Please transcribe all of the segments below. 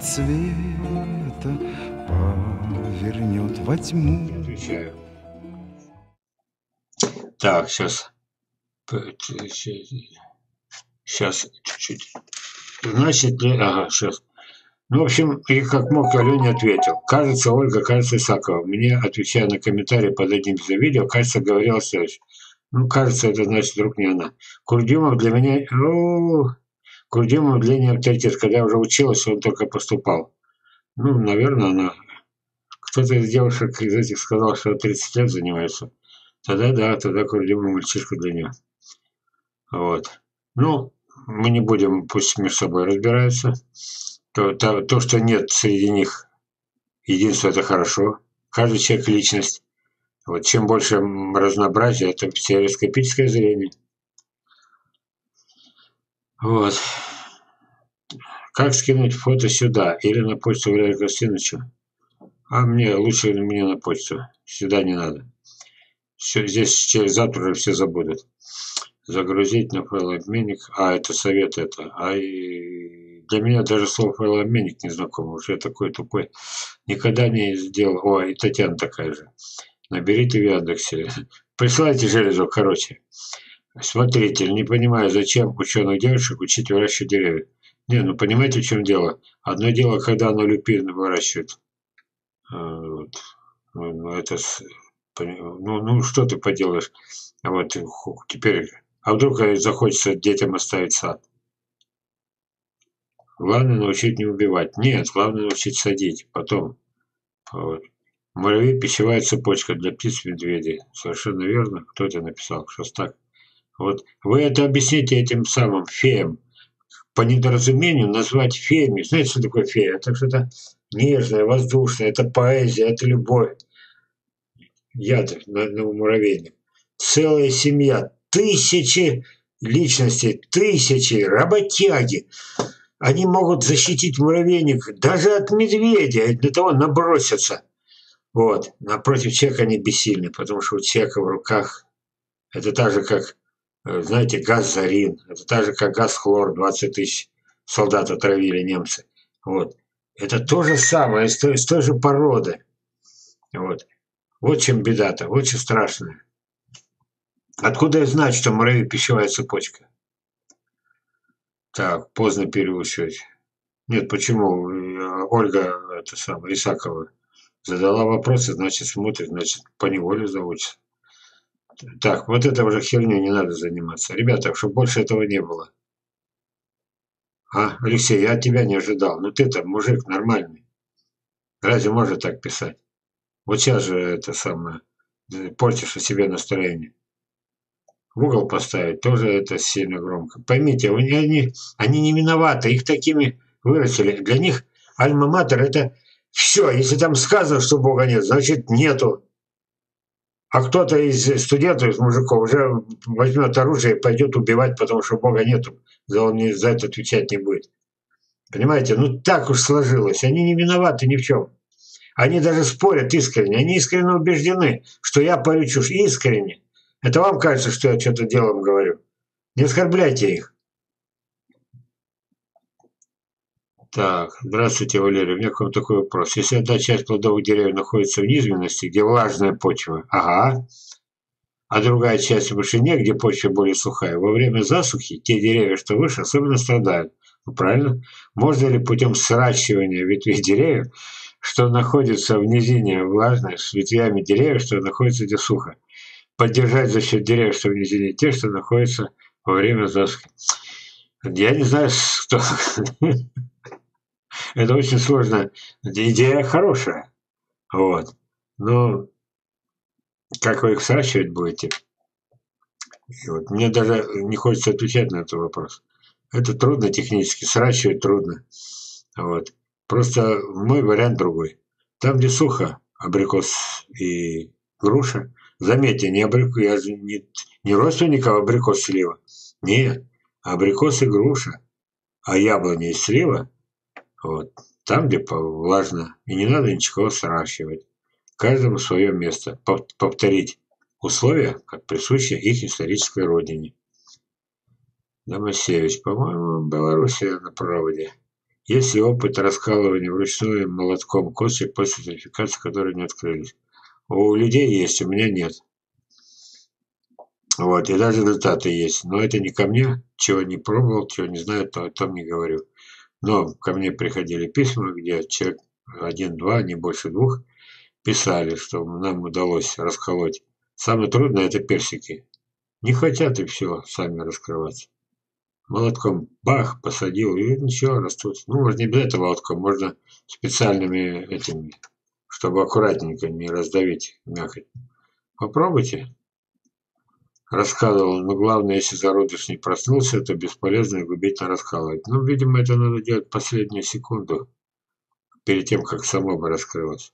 Света повернет во тьму. Отвечаю. Так, сейчас. Сейчас чуть-чуть. Значит, ага, сейчас. Ну, в общем, и как мог, Алене ответил. Кажется, Ольга, кажется, Исакова. Мне, отвечая на комментарий под одним из видео, кажется, говорила следующее. Ну, кажется, это значит, вдруг не она. Курдюмов для меня... О, Курдюмов для меня авторитет. Когда я уже училась, он только поступал. Ну, наверное, она... Кто-то из девушек из этих сказал, что 30 лет занимается. Тогда да, тогда Курдюмов мальчишка для нее. Вот. Ну, мы не будем, пусть между собой разбираются то, то, то, что нет среди них единства, это хорошо. Каждый человек – личность. Вот чем больше разнообразия, это стереоскопическое зрение. Вот. Как скинуть фото сюда или на почту Валерия Костиновича? А мне лучше мне на почту. Сюда не надо. Все, здесь через завтра все забудут. Загрузить на файлообменник. А, это совет это. А и для меня даже слово файлообменник не знакомо. Уже я такой тупой. Никогда не сделал. О, и Татьяна такая же. Наберите в Яндексе. Присылайте железо, короче. Смотрите, не понимаю, зачем ученых девушек учить выращивать деревья. Не, ну понимаете, в чем дело? Одно дело, когда она люпин выращивает. А, вот. Ну, ну, это... Ну, ну, что ты поделаешь? Вот теперь... А вдруг захочется детям оставить сад? Главное научить не убивать. Нет, главное научить садить. Потом. Вот. Муравей – пищевая цепочка для птиц медведей. Совершенно верно. Кто это написал? Шостак. Вот. Вы это объясните этим самым феям. По недоразумению назвать феями. Знаете, что такое фея? Это что-то нежное, воздушное. Это поэзия, это любовь. Яд на, на муравейник. Целая семья. Тысячи личностей, тысячи работяги они могут защитить муравейник даже от медведя, для того набросятся. Вот. Напротив человека они бессильны, потому что у человека в руках это так же, как, знаете, газ зарин, это так же, как газ хлор, 20 тысяч солдат отравили немцы. Вот. Это то же самое, из той, из той же породы. Вот. Вот чем беда-то, вот что страшное. Откуда я знать, что муравей пищевая цепочка? Так, поздно переучивать. Нет, почему? Ольга, это самое, Исакова, задала вопросы, значит, смотрит, значит, по неволе заучится. Так, вот это уже херню не надо заниматься. Ребята, чтобы больше этого не было. А, Алексей, я от тебя не ожидал. Ну ты-то мужик нормальный. Разве можно так писать? Вот сейчас же это самое, портишь себе настроение в угол поставить, тоже это сильно громко. Поймите, они, они не виноваты, их такими вырастили. Для них альма-матер это все. Если там сказано, что Бога нет, значит нету. А кто-то из студентов, из мужиков уже возьмет оружие и пойдет убивать, потому что Бога нету. За он за это отвечать не будет. Понимаете? Ну так уж сложилось. Они не виноваты ни в чем. Они даже спорят искренне. Они искренне убеждены, что я парю чушь. Искренне. Это вам кажется, что я что-то делом говорю. Не оскорбляйте их. Так, здравствуйте, Валерий. У меня к вам такой вопрос. Если одна часть плодовых деревьев находится в низменности, где влажная почва, ага, а другая часть в вышине, где почва более сухая, во время засухи те деревья, что выше, особенно страдают. Ну, правильно? Можно ли путем сращивания ветвей деревьев, что находится в низине влажной, с ветвями деревьев, что находится где сухо, поддержать за счет деревьев, что внизу те, что находятся во время засухи. Я не знаю, что... Это очень сложно. Идея хорошая. Вот. Но как вы их сращивать будете? Вот мне даже не хочется отвечать на этот вопрос. Это трудно технически, сращивать трудно. Вот. Просто мой вариант другой. Там, где сухо, абрикос и груша, Заметьте, не абрико, я не, не родственник абрикос слива. Нет, абрикос и груша. А яблони и слива, вот, там, где влажно, и не надо ничего сращивать. Каждому свое место. Повторить условия, как присущи их исторической родине. Домосевич, по-моему, Белоруссия на проводе. Есть ли опыт раскалывания вручную молотком косточек после тарификации, которые не открылись? У людей есть, у меня нет. Вот, и даже результаты есть. Но это не ко мне, чего не пробовал, чего не знаю, то о том не говорю. Но ко мне приходили письма, где человек один-два, не больше двух, писали, что нам удалось расколоть. Самое трудное – это персики. Не хотят и все сами раскрываться. Молотком бах, посадил, и ничего, растут. Ну, может, не этого молотком, можно специальными этими, чтобы аккуратненько не раздавить мякоть. Попробуйте. Раскалывал, но главное, если зародыш не проснулся, то бесполезно и губительно раскалывать. Ну, видимо, это надо делать последнюю секунду, перед тем, как само бы раскрылось.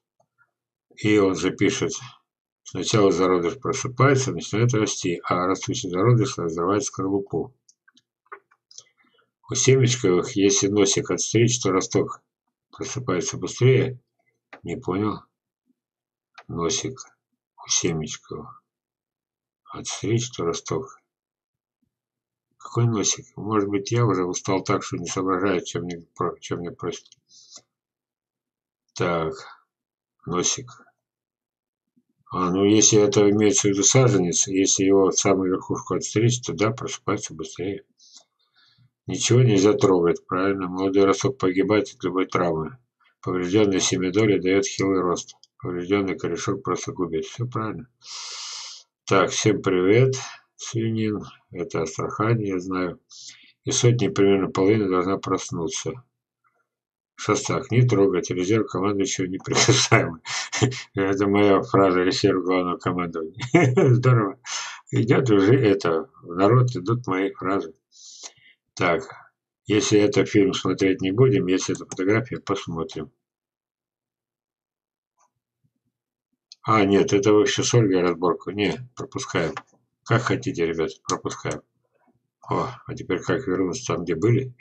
И он же пишет, сначала зародыш просыпается, начинает расти, а растущий зародыш разрывает скорлупу. У семечковых, если носик отстричь, то росток просыпается быстрее. Не понял? Носик у семечковых. Отстричь, то росток. Какой носик? Может быть, я уже устал так, что не соображаю, чем мне, чем мне просят. Так, носик. А, ну если это имеется в виду саженец, если его самую верхушку отстричь, то да, просыпается быстрее. Ничего нельзя трогать, правильно? Молодой росток погибает от любой травмы. Поврежденная семидоля дает хилый рост. Поврежденный корешок просто губит. Все правильно. Так, всем привет, свинин. Это Астрахань, я знаю. И сотни, примерно половины, должна проснуться. Шостак, не трогать, резерв командующего неприкасаемый. Это моя фраза, резерв главного командования. Здорово. Идет уже это, в народ идут мои фразы. Так, если это фильм смотреть не будем, если это фотография, посмотрим. А, нет, это вы еще с Ольгой разборку. Не, пропускаем. Как хотите, ребят, пропускаем. О, а теперь как вернуться там, где были?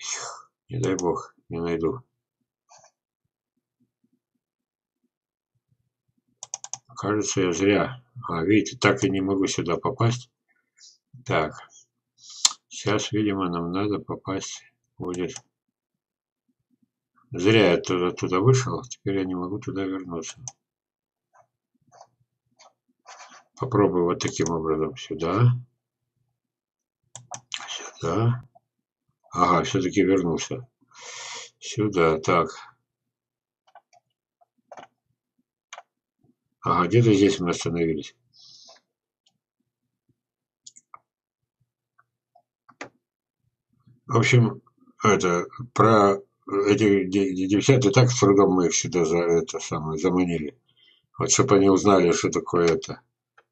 Не дай бог, не найду. Кажется, я зря. А, видите, так и не могу сюда попасть. Так. Сейчас, видимо, нам надо попасть будет. Зря я туда, туда вышел, теперь я не могу туда вернуться. Попробую вот таким образом сюда. Сюда. Ага, все-таки вернулся. Сюда, так. Ага, где-то здесь мы остановились. В общем, это про этих девчат и так с трудом мы их сюда за это самое заманили. Вот чтобы они узнали, что такое это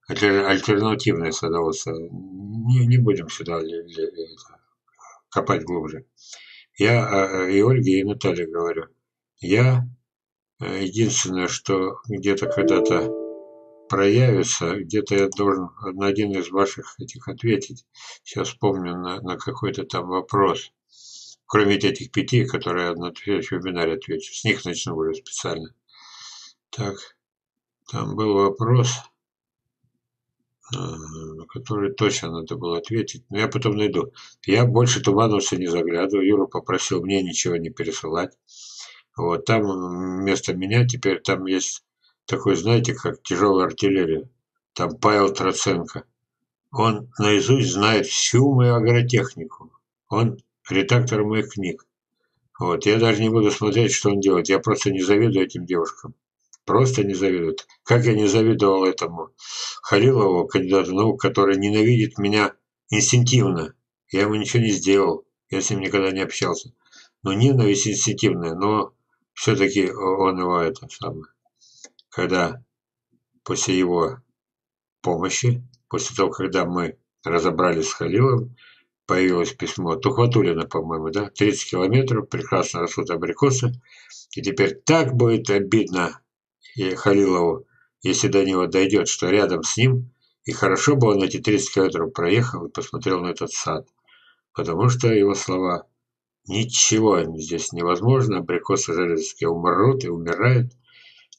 альтернативное садоводство. Не, не будем сюда копать глубже. Я а, а, и Ольге, и Наталье говорю. Я э, единственное, что где-то когда-то проявится, где-то я должен на один из ваших этих ответить. Сейчас вспомню на, на какой-то там вопрос. Кроме этих пяти, которые я на следующем вебинаре отвечу. С них начну уже специально. Так, там был вопрос, э, на который точно надо было ответить. Но я потом найду. Я больше Тумановца не заглядываю. Юра попросил мне ничего не пересылать. Вот там вместо меня теперь там есть такой, знаете, как тяжелая артиллерия. Там Павел Троценко. Он наизусть знает всю мою агротехнику. Он редактор моих книг. Вот. Я даже не буду смотреть, что он делает. Я просто не завидую этим девушкам. Просто не завидую. Как я не завидовал этому Халилову, кандидату наук, который ненавидит меня инстинктивно. Я ему ничего не сделал. Я с ним никогда не общался. Но ненависть инстинктивная. Но все-таки он его это самое когда после его помощи, после того, когда мы разобрались с Халиловым, появилось письмо Тухватулина, по-моему, да, 30 километров, прекрасно растут абрикосы, и теперь так будет обидно и Халилову, если до него дойдет, что рядом с ним, и хорошо бы он эти 30 километров проехал и посмотрел на этот сад, потому что его слова «ничего здесь невозможно, абрикосы железки умрут и умирают»,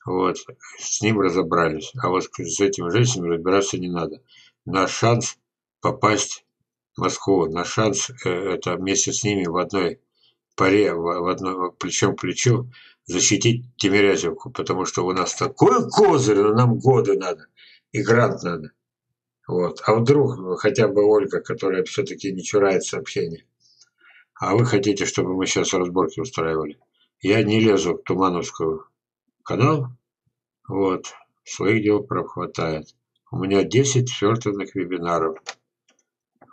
вот, с ним разобрались. А вот с этими женщинами разбираться не надо. Наш шанс попасть в Москву, наш шанс э, это вместе с ними в одной паре в, одно, плечом к плечу защитить Тимирязевку, потому что у нас такой козырь, но нам годы надо, и грант надо. Вот. А вдруг хотя бы Ольга, которая все-таки не чурает общения, а вы хотите, чтобы мы сейчас разборки устраивали. Я не лезу в Тумановскую канал, вот, своих дел хватает. У меня 10 свертанных вебинаров.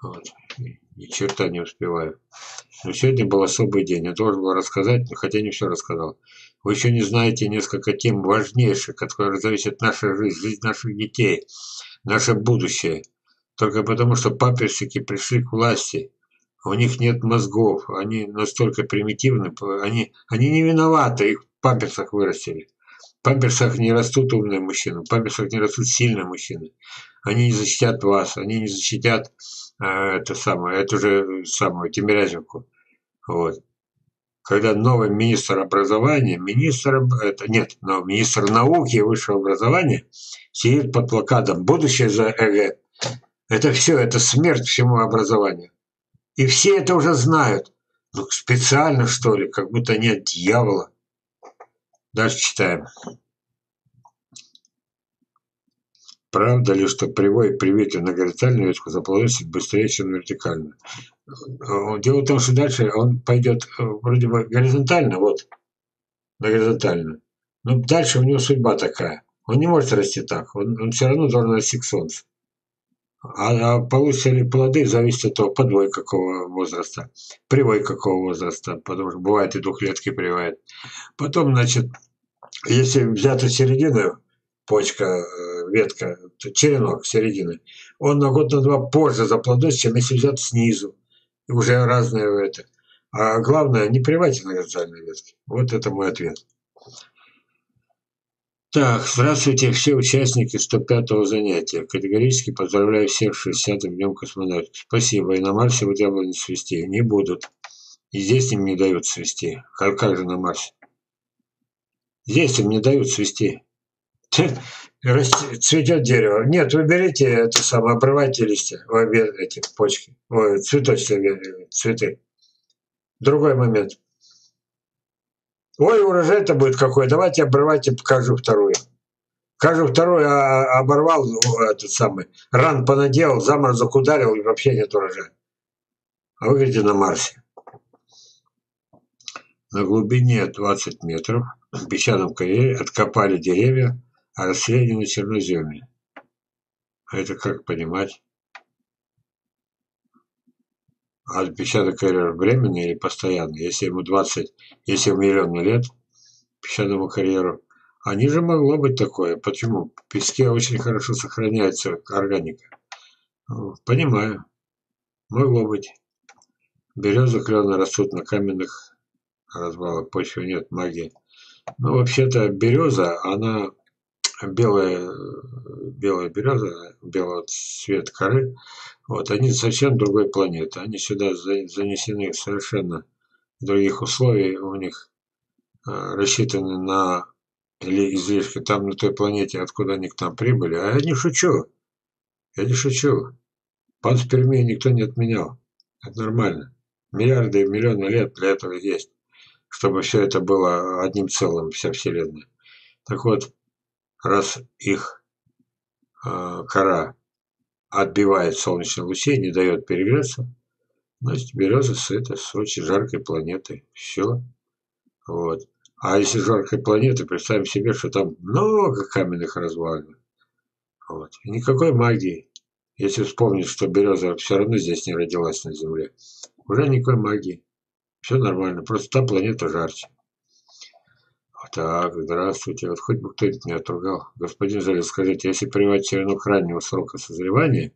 Вот. Ни черта не успеваю. Но сегодня был особый день. Я должен был рассказать, но хотя не все рассказал. Вы еще не знаете несколько тем важнейших, от которых зависит наша жизнь, жизнь наших детей, наше будущее. Только потому, что паперсики пришли к власти. У них нет мозгов, они настолько примитивны, они, они не виноваты, их в памперсах вырастили. В памперсах не растут умные мужчины, в памперсах не растут сильные мужчины. Они не защитят вас, они не защитят это самое, эту же самую Тимирязевку. Вот когда новый министр образования, министр, это нет, но министр науки и высшего образования сидит под плакатом «Будущее за ЭГЭ». Это все, это смерть всему образованию. И все это уже знают. Ну, специально, что ли, как будто нет дьявола. Дальше читаем. Правда ли, что привой, привитый на горизонтальную ветку заплодоносит быстрее, чем на вертикальную? Дело в том, что дальше он пойдет э, вроде бы горизонтально, вот, на горизонтальную. Но дальше у него судьба такая. Он не может расти так. Он, он все равно должен расти к солнцу. А, а получится ли плоды, зависит от того, подвой какого возраста, привой какого возраста, потому что бывает и двухлетки прививает. Потом, значит, если взято середину, почка, э, ветка, черенок середины, он на год на два позже заплодоносит, чем если взят снизу. И уже разные это. А главное, не прививайте на горизонтальной ветке. Вот это мой ответ. Так, здравствуйте, все участники 105-го занятия. Категорически поздравляю всех с 60-м днем космонавтики. Спасибо. И на Марсе вот яблони свести не будут. И здесь им не дают свести. Как, как же на Марсе? Здесь им не дают свести. Цветет дерево. Нет, вы берите это самое, обрывайте листья, обе эти почки, ой, цветочные цветы. Другой момент. Ой, урожай-то будет какой, давайте обрывайте, покажу вторую. Кажу второй а, а оборвал ну, этот самый, ран понаделал, заморозок ударил и вообще нет урожая. А вы видите на Марсе. На глубине 20 метров в песчаном карьере откопали деревья, а черноземе. А это как понимать? А песчаный карьер временный или постоянный? Если ему 20, если ему миллион лет, песчаному карьеру, а ниже могло быть такое. Почему? В песке очень хорошо сохраняется органика. Ну, понимаю. Могло быть. Березы, клены растут на каменных развалах, почвы нет, магии. Но вообще-то береза, она белая, белая береза, белого цвет коры, вот, они совсем другой планеты. Они сюда занесены совершенно других условий. У них э, рассчитаны на или излишки там, на той планете, откуда они к нам прибыли. А я не шучу. Я не шучу. Панспермию никто не отменял. Это нормально. Миллиарды и миллионы лет для этого есть. Чтобы все это было одним целым, вся Вселенная. Так вот, раз их э, кора отбивает солнечные лучи, не дает перегреться, значит, береза это с очень жаркой планетой. Все. Вот. А если жаркой планеты, представим себе, что там много каменных развалин. Вот. И никакой магии. Если вспомнить, что береза все равно здесь не родилась на Земле. Уже никакой магии. Все нормально. Просто та планета жарче. Так, здравствуйте. Вот хоть бы кто-нибудь меня отругал. Господин Залин, скажите, если приводить черенок раннего срока созревания,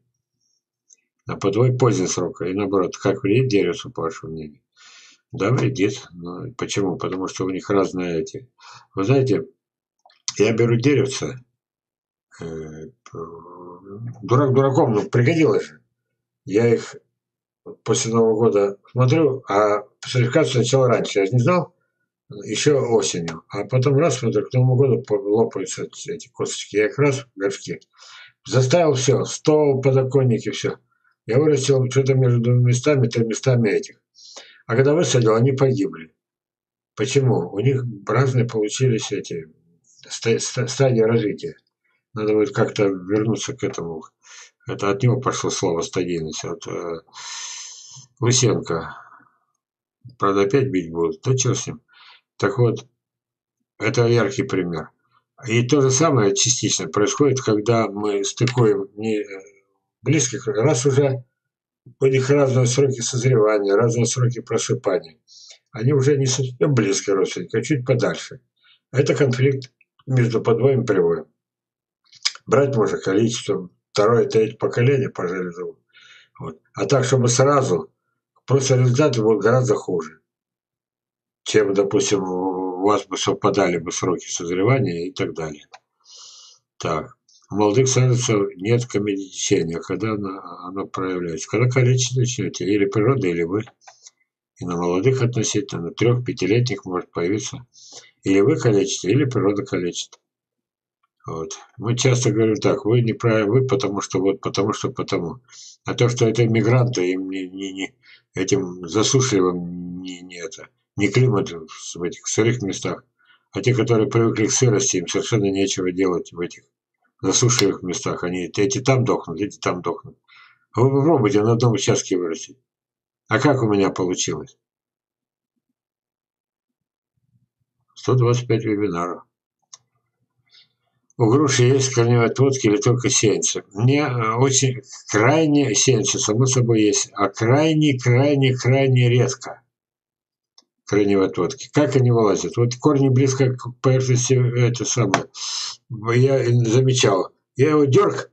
а подвой поздний срока, и наоборот, как вредит деревцу, по вашему мнению? Да, вредит. Но почему? Потому что у них разные эти. Вы знаете, я беру деревце, э, дурак дураком, но пригодилось же. Я их после Нового года смотрю, а сертификацию сначала раньше, я же не знал, еще осенью. А потом раз, смотрю, к Новому году лопаются эти косточки. Я их раз горшки. Заставил все, стол, подоконники, все. Я вырастил что-то между двумя местами, то местами этих. А когда высадил, они погибли. Почему? У них разные получились эти стадии развития. Надо будет как-то вернуться к этому. Это от него пошло слово стадийность, от э, Лысенко. Правда, опять бить будут. Да что с ним? Так вот, это яркий пример. И то же самое частично происходит, когда мы стыкуем не э, близких, раз уже у них разные сроки созревания, разные сроки просыпания. Они уже не совсем близкие родственники, а чуть подальше. Это конфликт между подвоем и привоем. Брать можно количеством, второе, третье поколение по железу. Вот. А так, чтобы сразу, просто результаты будут гораздо хуже, чем, допустим, у вас бы совпадали бы сроки созревания и так далее. Так. У молодых саженцев нет комедичения, когда оно, оно проявляется. Когда калечить начнете, или природа, или вы. И на молодых относительно, на трех-пятилетних может появиться. Или вы калечите, или природа калечит. Вот. Мы часто говорим так, вы неправильно, вы потому что вот, потому что потому. А то, что это иммигранты, им не, не, не этим засушливым не, не это, не климат в этих сырых местах. А те, которые привыкли к сырости, им совершенно нечего делать в этих засушливых местах. Они эти там дохнут, эти там дохнут. А вы попробуйте на одном участке вырастить. А как у меня получилось? 125 вебинаров. У груши есть корневые отводки или только сеянцы? Мне э, очень крайне сеянцы, само собой, есть, а крайне, крайне, крайне редко корневые отводки. Как они вылазят? Вот корни близко к поверхности, это самое, я замечал. Я его дерг,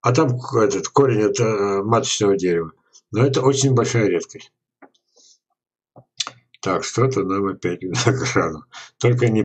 а там этот корень от э, маточного дерева. Но это очень большая редкость. Так, что-то нам опять на Только не